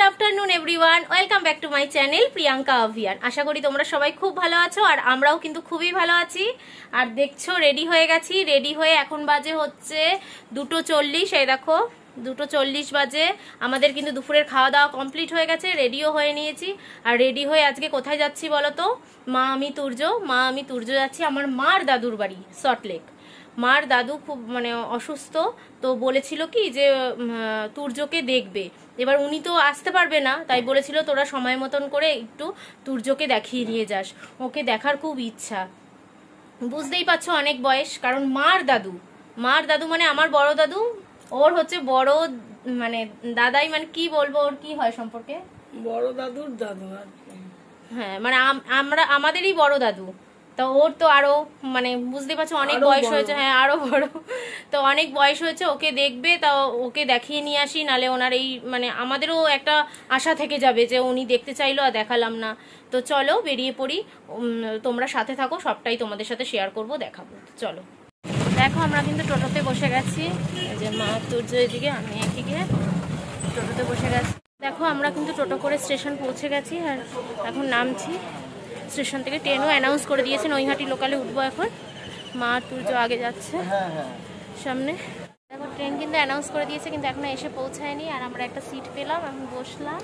Good afternoon everyone welcome back to my channel Priyanka অভিয়ান আশা করি তোমরা সবাই খুব ভালো আছো আর আমরাও কিন্তু খুবই ভালো আছি। আর দেখছ রেডি হয়ে গেছি। রেডি হয়ে এখন বাজে হচ্ছে দুটো চল্লিশ। এই দেখো, দুটো চল্লিশ বাজে। আমাদের কিন্তু দুপুরের খাওয়া দাওয়া কমপ্লিট হয়ে গেছে। রেডিও হয়ে নিয়েছি। আর রেডি হয়ে আজকে কোথায় যাচ্ছি বলো তো? মা, আমি, তুর্য। মা, আমি, তুর্য যাচ্ছি আমার মার দাদুর বাড়ি সল্টলেক মার দাদু খুব মানে অসুস্থ। তো বলেছিল কি যে তুর্যকে দেখবে। এবার উনি তো আসতে পারবে না তাই বলেছিল তোরা সময় মতন করে একটু তুর্যকে দেখিয়ে নিয়ে যাস ওকে দেখার খুব ইচ্ছা। বুঝতেই পারছ অনেক বয়স কারণ মার দাদু মার দাদু মানে আমার বড় দাদু ওর হচ্ছে বড় মানে দাদাই মানে কি বলব ওর কি হয় সম্পর্কে? বড় দাদুর দাদু আর হ্যাঁ মানে আমরা আমাদেরই বড় দাদু। তো ওর তো আরও মানে বুঝতে পারছ অনেক বয়স হয়েছে হ্যাঁ আরও বড়। তো অনেক বয়স হয়েছে ওকে দেখবে তা ওকে দেখিয়ে নিয়ে আসি নালে ওনার এই মানে আমাদেরও একটা আশা থেকে যাবে যে উনি দেখতে চাইলো আর দেখালাম না। তো চলো বেরিয়ে পড়ি তোমরা সাথে থাকো সবটাই তোমাদের সাথে শেয়ার করব দেখাবো। চলো। দেখো আমরা কিন্তু টোটোতে বসে গেছি। যে মা তুর্য এদিকে আমি এদিকে টোটোতে বসে গেছি। দেখো আমরা কিন্তু টোটো করে স্টেশন পৌঁছে গেছি আর এখন নামছি। স্টেশন থেকে ট্রেনও অ্যানাউন্স করে দিয়েছে নৈহাটি লোকালে উঠবো এখন। মা তুর্য আগে যাচ্ছে। সামনে। দেখো ট্রেন কিন্তু অ্যানাউন্স করে দিয়েছে কিন্তু এখনও এসে পৌঁছায়নি। আর আমরা একটা সিট পেলাম এখন বসলাম।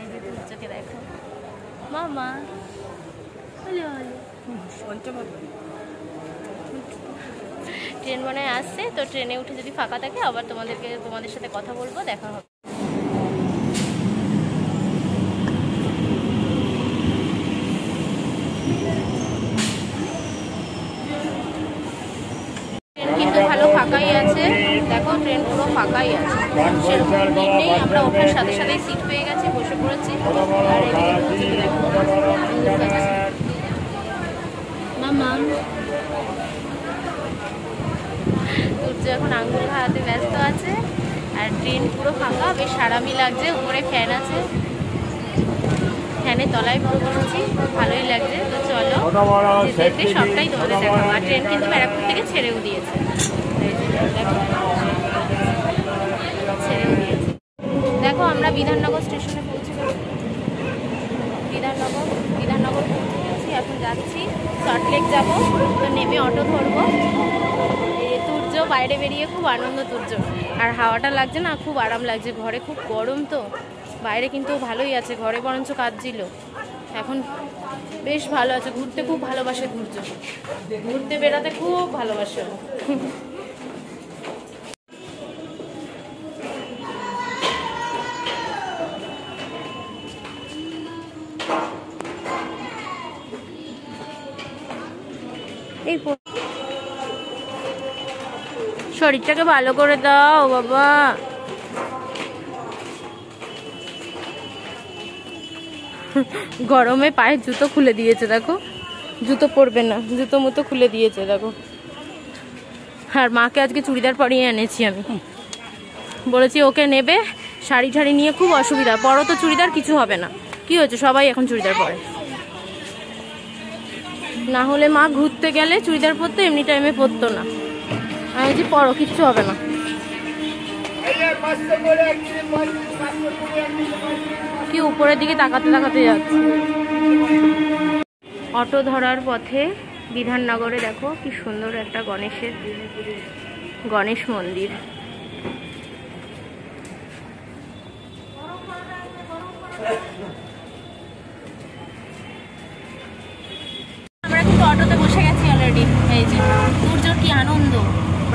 এই যে তুর্যকে দেখো। মামা। হলো হলো। ট্রেন মনে হয় আসছে তো ট্রেনে উঠে যদি ফাঁকা থাকে আবার তোমাদেরকে তোমাদের সাথে কথা বলব দেখা হবে ট্রেন কিন্তু ভালো ফাঁকাই আছে দেখো ট্রেন পুরো ফাঁকাই আছে। সেরকম নেই আমরা ওঠার সাথে সাথেই সিট পেয়ে গেছি বসে পড়েছি। আর। মামা সূর্য এখন আঙ্গুল খাওয়াতে ব্যস্ত আছে আর ট্রেন পুরো ফাঁকা বেশ আরামই লাগছে উপরে ফ্যান আছে। ফ্যানের তলায় পুরো বসেছি ভালোই লাগছে। তো চলো সবটাই তোমাদের দেখাবো। আর ট্রেন কিন্তু ব্যারাকপুর থেকে ছেড়েও দিয়েছে। দেখো। ছেড়েও দিয়েছে দেখো, আমরা বিধাননগর স্টেশনে পৌঁছে গেছি বিধাননগর বিধাননগর পৌঁছে গেছি এখন যাচ্ছি সল্টলেক যাব। তো নেমে অটো ধরবো। তুর্য, বাইরে বেরিয়ে খুব আনন্দ তুর্য। আর হাওয়াটা লাগছে না, খুব আরাম লাগছে। ঘরে খুব গরম তো। বাইরে কিন্তু ভালোই আছে, ঘরে বরঞ্চ কাঁদছিল। এখন বেশ ভালো আছে, ঘুরতে খুব ভালোবাসে তুর্য। ঘুরতে বেড়াতে খুব ভালোবাসে। শরীরটাকে ভালো করে দাও, বাবা। গরমে পায়ের জুতো খুলে দিয়েছে, দেখো। জুতো পরবে না, জুতো মতো খুলে দিয়েছে, দেখো। আর মাকে আজকে চুড়িদার পরিয়ে এনেছি আমি। বলেছি, ওকে নেবে, শাড়ি ঠাড়ি নিয়ে খুব অসুবিধা বড় তো চুড়িদার, কিছু হবে না। কি হয়েছে? সবাই এখন চুড়িদার পরে। না হলে মা ঘুরতে গেলে চুড়িদার পরতো, এমনি টাইমে পরতো না। আমি বলছি পরো কিচ্ছু হবে না। কি উপরের দিকে তাকাতে তাকাতে যাচ্ছে। অটো ধরার পথে বিধাননগরে দেখো কি সুন্দর একটা গণেশের গণেশ মন্দির। আমরা কিন্তু অটোতে বসে গেছি অলরেডি এই যে। সূর্যর কি আনন্দ।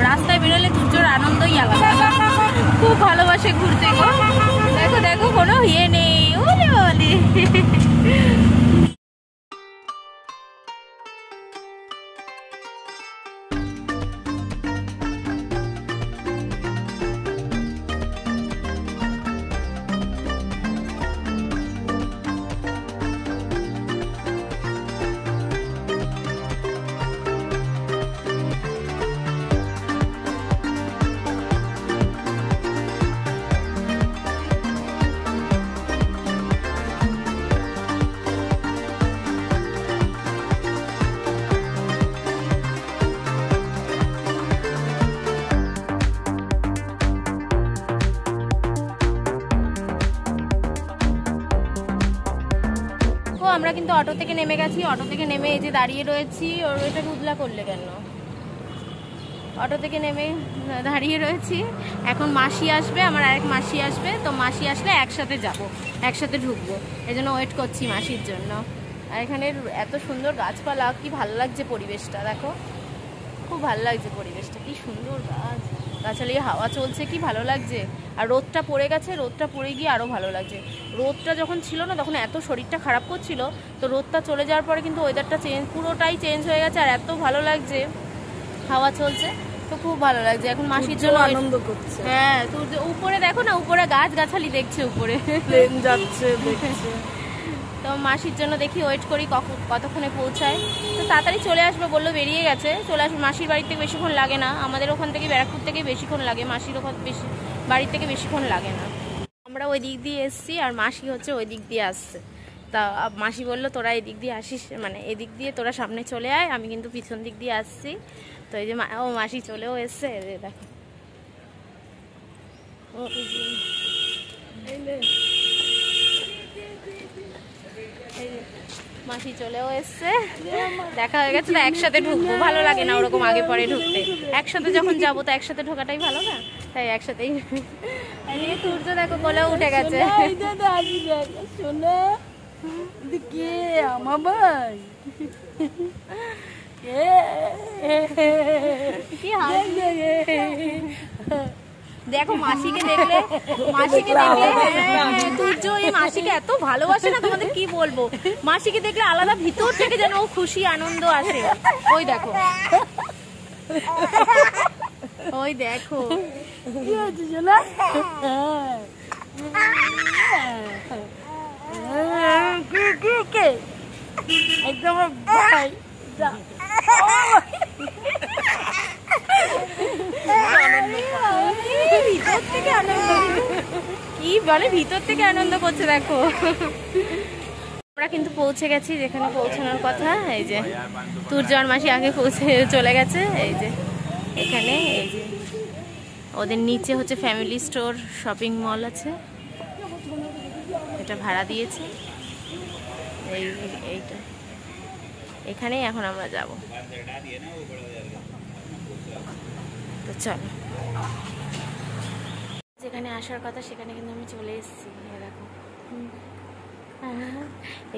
রাস্তায় বেরোলে সূর্যর আনন্দই আলাদা। খুব ভালোবাসে ঘুরতে গো। দেখো দেখো, কোনো ইয়ে নেই। ওলে ওলে। অটো থেকে নেমে গেছি, অটো থেকে নেমে এই যে দাঁড়িয়ে রয়েছি, ওর এটা উদলা করলে কেন? অটো থেকে নেমে দাঁড়িয়ে রয়েছি। এখন মাসি আসবে, আমার আরেক মাসি আসবে, তো মাসি আসলে একসাথে যাব, একসাথে ঢুকবো। এই জন্য ওয়েট করছি মাসির জন্য। আর এখানের এত সুন্দর গাছপালা, কি ভালো লাগছে পরিবেশটা, দেখো। খুব ভালো লাগছে পরিবেশটা, কি সুন্দর গাছ। গাছালিয়ে হাওয়া চলছে কি ভালো লাগছে? আর রোদটা পড়ে গেছে রোদটা পড়ে গিয়ে আরও ভালো লাগছে। রোদটা যখন ছিল না তখন এত শরীরটা খারাপ করছিল তো রোদটা চলে যাওয়ার পরে কিন্তু ওয়েদারটা চেঞ্জ পুরোটাই চেঞ্জ হয়ে গেছে আর এত ভালো লাগছে। হাওয়া চলছে তো খুব ভালো লাগছে। এখন মাসির জন্য আনন্দ করছে। হ্যাঁ তোর উপরে দেখো না উপরে গাছ গাছালি দেখছে উপরে। প্লেন যাচ্ছে দেখছে। তো মাসির জন্য দেখি ওয়েট করি কতক্ষণে পৌঁছায়। তো তাড়াতাড়ি চলে আসবে, বলল বেরিয়ে গেছে। চলে আসবে, মাসির বাড়ি থেকে বেশিক্ষণ লাগে না। আমাদের ওখান থেকে ব্যারাকপুর থেকে বেশিক্ষণ লাগে, মাসির ওখান বেশি, বাড়ির থেকে বেশিক্ষণ লাগে না। আমরা ওই দিক দিয়ে এসছি আর মাসি হচ্ছে ওই দিক দিয়ে আসছে। তা মাসি বলল, তোরা এদিক দিয়ে আসিস মানে এদিক দিয়ে তোরা সামনে চলে আয়, আমি কিন্তু পিছন দিক দিয়ে আসছি। তো এই যে ও মাসি চলেও এসছে দেখো ও, এই যে- এই যে। এই যে, মাসি চলেও এসছে। দেখা হয়ে গেছে তো একসাথে ঢুকবো। ভালো লাগে না ওরকম আগে পরে ঢুকতে। একসাথে যখন যাব তো একসাথে ঢোকাটাই ভালো না? তাই একসাথেই। সূর্য দেখো কোলেও উঠে গেছে। কে? আমার ভাই। কি হাসি। দেখো মাসিকে দেখলে মাসিকে দেখলে হ্যাঁ, সূর্য এই মাসিকে এত ভালোবাসে না তোমাদের কি বলব মাসিকে দেখলে আলাদা ভিতর থেকে যেন ও খুশি আনন্দ আসে ওই দেখো ওই দেখো কি হয়েছে কে কে একদম ভাই যা। ভিতর থেকে আনন্দ কি বলে ভিতর থেকে আনন্দ করছে দেখো আমরা কিন্তু পৌঁছে গেছি যেখানে পৌঁছানোর কথা এই যে তুর্জন মাসি আগে পৌঁছে চলে গেছে এই যে এখানে এই যে ওদের নিচে হচ্ছে ফ্যামিলি স্টোর শপিং মল আছে এটা ভাড়া দিয়েছে এই এইটা এখানেই এখন আমরা যাব চলো। যেখানে আসার কথা, সেখানে কিন্তু আমি চলে এসেছি। দেখো।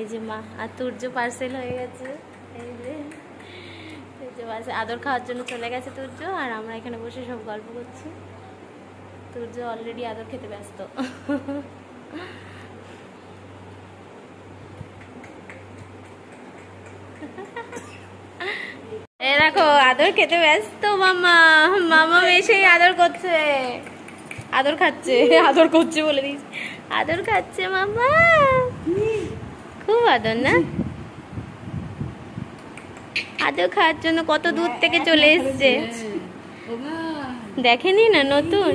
এই যে মা, আর তুর্য পার্সেল হয়ে গেছে। এই যে তুর্য পার্সেল আদর খাওয়ার জন্য চলে গেছে তুর্য, আর আমরা এখানে বসে সব গল্প করছি। তুর্য অলরেডি আদর খেতে ব্যস্ত। দেখো, আদর খেতে ব্যস্ত মামা। মামা এসেই আদর করছে। আদর খাচ্ছে, আদর করছে বলে দিস আদর খাচ্ছে মামা। খুব আদর, না? আদর খাওয়ার জন্য কত দূর থেকে চলে এসছে। দেখেনি না নতুন?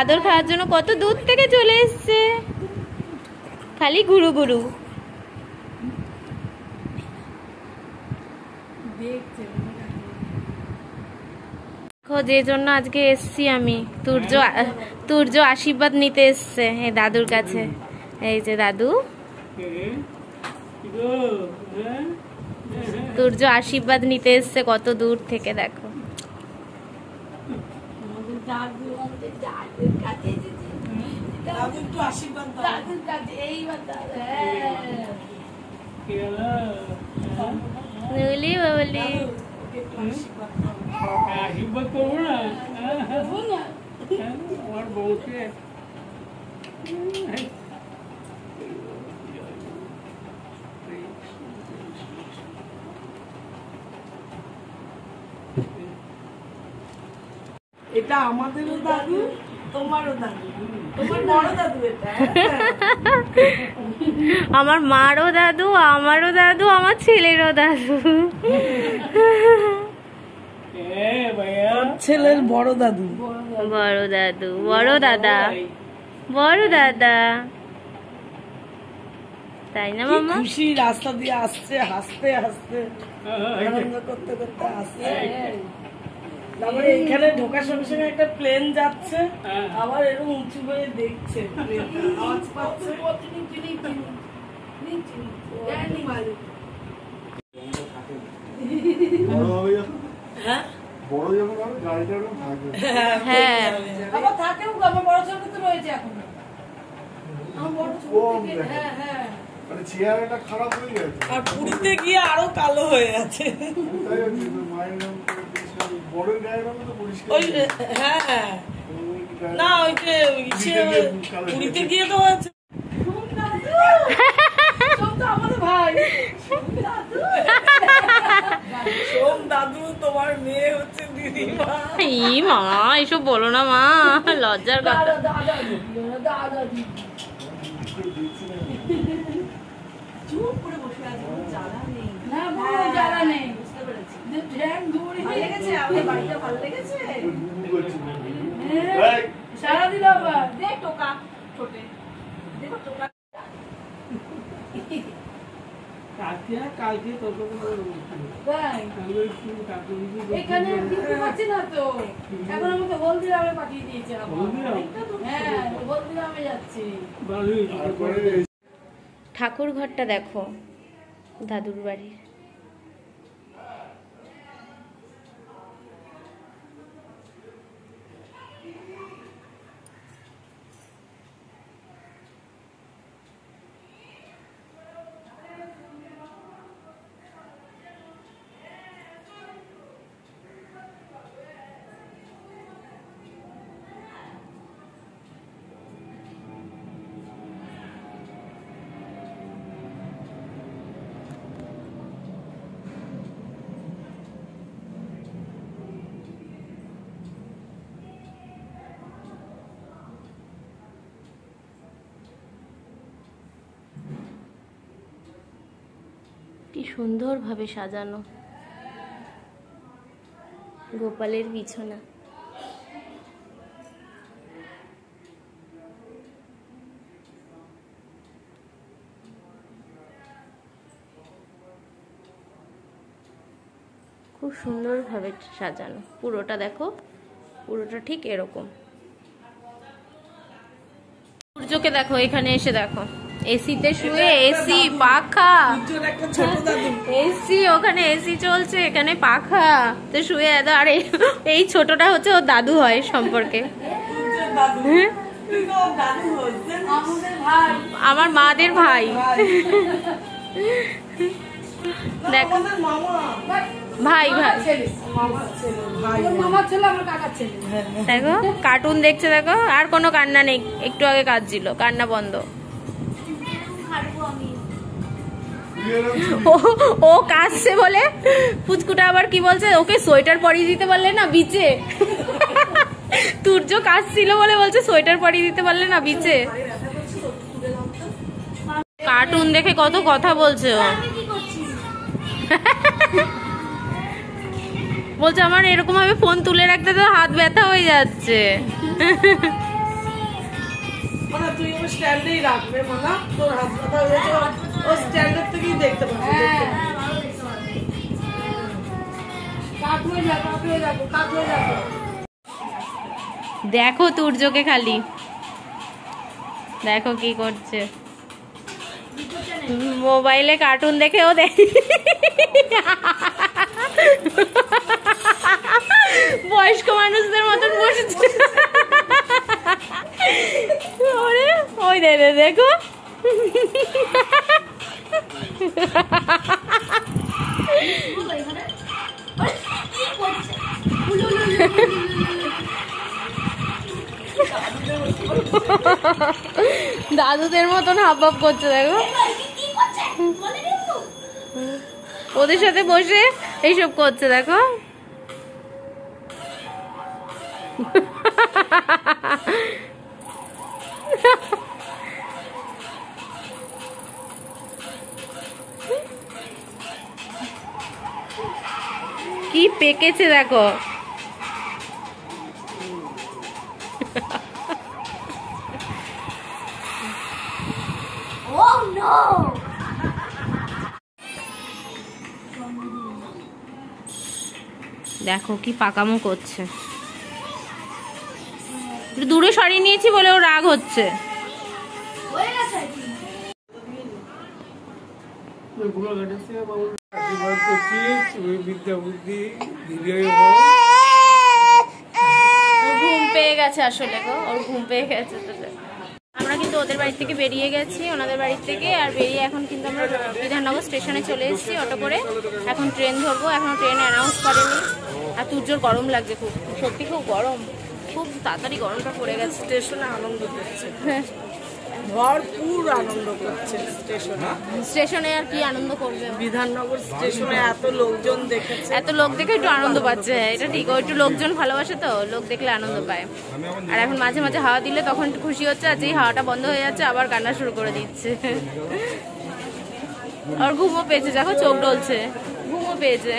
আদর খাওয়ার জন্য কত দূর থেকে চলে এসছে। খালি গুরু গুরু দেখো যে জন্য আজকে এসছি আমি। তুর্য তুর্য আশীর্বাদ নিতে এসছে এই দাদুর কাছে। এই যে দাদু। তুর্য আশীর্বাদ নিতে এসছে কত দূর থেকে দেখো। হ্যাঁ। বলি করব এটা আমাদেরও দাদু, তোমারও দাদু। তোমার বড় দাদু এটা আমার মারও দাদু, আমারও দাদু, আমার ছেলেরও দাদু। ছেলের বড় দাদু। বড় দাদু বড় দাদা বড় দাদা। তাই না মামা? খুশি রাস্তা দিয়ে আসছে হাসতে হাসতে আনন্দ করতে করতে আসছে। তারপরে এখানে ঢোকার সঙ্গে সঙ্গে একটা প্লেন যাচ্ছে। আবার এরকম উঁচু হয়ে দেখছে আওয়াজ পাচ্ছে। বড় হবে যখন। হ্যাঁ? বড় যখন হবে গাড়িটা থাকবে হ্যাঁ। আবার থাকেও আমার বড় ছেলে তো রয়েছে এখন। আমার বড় ছোট কম থেকে দেখে। হ্যাঁ হ্যাঁ। মানে চেহারাটা খারাপ হয়ে গেছে। আর পুরীতে গিয়ে আরও কালো হয়ে আছে। বড় গায়ের নাম তো পরিষ্কার ওই হ্যাঁ হ্যাঁ না ওই যে পুরীতে গিয়ে তো আছে। আমাদের ভাই। সোম দাদু তোমার মেয়ে হচ্ছে দিদিমা। মা এসব বলো না মা লজ্জার কথা। দাদা দাদা দিদি, দাদা দিদি। চুপ করে বসে আছে জ্বালা নেই। না কোনো জ্বালা নেই। বুঝতে পেরেছি। ঠ্যাং ধরে ভালো লেগেছে? আমাদের বাড়িটা ভালো লেগেছে? বুবু করছে বুবু। এই, সারাদিন আবার। দেখ টোকা ছোটে দেখো টোকা। এখানে দিতে পারছি না তো? এখন আমাকে হলদিরামে পাঠিয়ে দিয়েছে হ্যাঁ হলদিরামে যাচ্ছি। ঠাকুর ঘরটা দেখো দাদুর বাড়ির। কি সুন্দরভাবে সাজানো। গোপালের বিছানা। খুব সুন্দরভাবে সাজানো। পুরোটা দেখো, পুরোটা ঠিক এরকম। সূর্যকে দেখো, এখানে এসে দেখো। এসিতে শুয়ে এসি পাখা। দুজন একটা এসি ওখানে এসি চলছে, এখানে পাখা। তো শুয়ে এত, আর, এই- ছোটটা হচ্ছে ওর দাদু হয় সম্পর্কে। হ্যাঁ? আমার মাদের ভাই। দেখ। ভাই ভাই। দেখো কার্টুন দেখছে, দেখো। আর কোনো কান্না নেই, একটু আগে কাঁদছিল, কান্না বন্ধ। ও কাঁদছে বলে? পুচকুটা আবার কি বলছে? ওকে সোয়েটার পরিয়ে দিতে পারলে না বিচে? তুর্য কাঁদছিল বলে বলছে, সোয়েটার পরিয়ে দিতে পারলে না বিচে? কার্টুন দেখে কত কথা বলছে ও। বলছে, আমার এরকম ভাবে ফোন তুলে রাখতে তো হাত ব্যথা হয়ে যাচ্ছে। তুই স্ট্যান্ডেই রাখবে তোর হাত ব্যথা হয়েছে ও স্ট্যান্ডের থেকেই দেখতে পাবি হ্যাঁ হয়ে যাব কাক হয়ে যাব কাক হয়ে যাব দেখো তুর্যকে খালি। দেখো কি করছে। মোবাইলে কার্টুন দেখে ও দেখ। বয়স্ক মানুষদের মতন বসেছে। ওরে ওই দেখো। দাদুদের মতন হাব ভাব করছে দেখো। ওদের সাথে বসে এইসব করছে দেখো। পেকেছে দেখো। দেখো কি পাকামো করছে। একটু দূরে সরিয়ে নিয়েছি বলে ও রাগ হচ্ছে। আশীর্বাদ করছি তুমি বিদ্যা বুদ্ধি বিজয় ঘুম পেয়ে গেছে আসলে গো ওর ঘুম পেয়ে গেছে আমরা কিন্তু ওদের বাড়ি থেকে বেরিয়ে গেছি ওনাদের বাড়ি থেকে আর বেরিয়ে এখন কিন্তু আমরা বিধাননগর স্টেশনে চলে এসেছি অটো করে। এখন ট্রেন ধরবো এখন ট্রেন অ্যানাউন্স করেনি। আর তুর্যর গরম লাগছে খুব সত্যি খুব গরম খুব তাড়াতাড়ি গরমটা পড়ে গেছে। স্টেশনে আনন্দ করছে। ভরপুর আনন্দ করছে স্টেশনে। স্টেশনে আর কি আনন্দ করবে? বিধাননগর স্টেশনে এত লোকজন দেখেছে। এত লোক দেখে একটু আনন্দ পাচ্ছে এটা ঠিক। একটু লোকজন ভালোবাসে তো লোক দেখলে আনন্দ পায়। আর এখন মাঝে মাঝে হাওয়া দিলে তখন একটু খুশি হচ্ছে আর যেই হাওয়াটা বন্ধ হয়ে যাচ্ছে আবার কান্না শুরু করে দিচ্ছে। আর ঘুমও পেয়েছে দেখো চোখ ডলছে। ঘুমও পেয়েছে।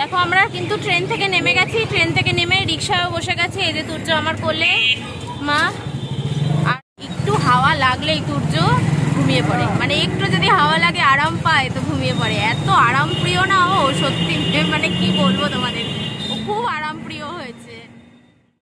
দেখো আমরা কিন্তু ট্রেন থেকে নেমে গেছি। ট্রেন থেকে নেমে রিক্সায় বসে গেছি এই যে তুর্য আমার কোলে। মা হাওয়া লাগলেই তুর্য ঘুমিয়ে পড়ে। মানে একটু যদি হাওয়া লাগে, আরাম পায়, তো ঘুমিয়ে পড়ে। এত আরাম প্রিয় না ও, সত্যি। মানে কি বলব তোমাদের? খুব আরাম